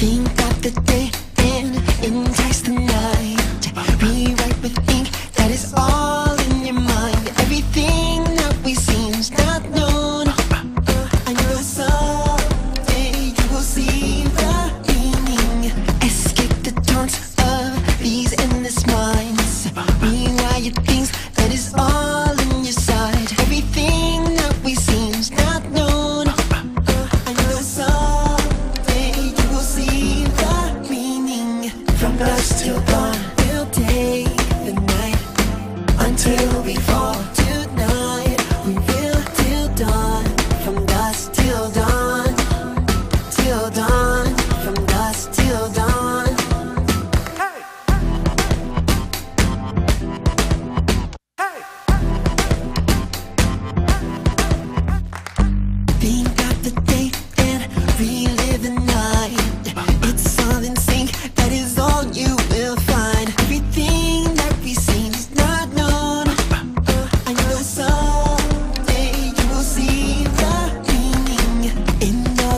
think of the day in, in time.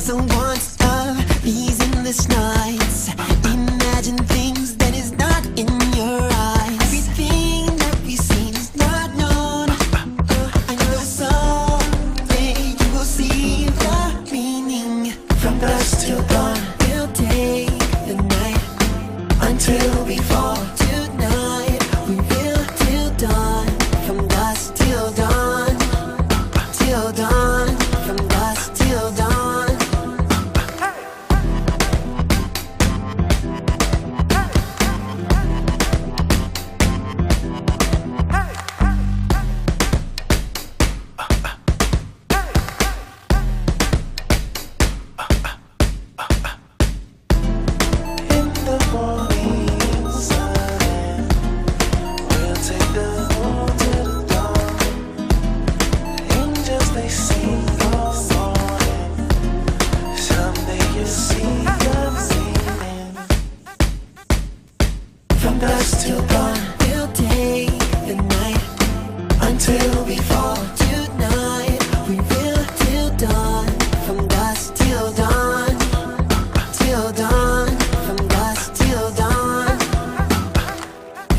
thousand once of these endless nights. till we fall tonight. We will till dawn, from dusk till dawn, till dawn, from dusk till dawn,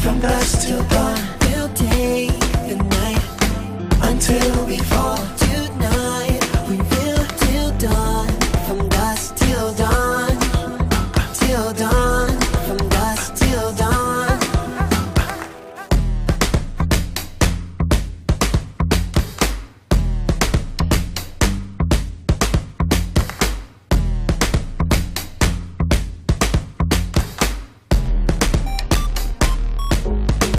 from dusk till dawn. We'll take the night until we fall.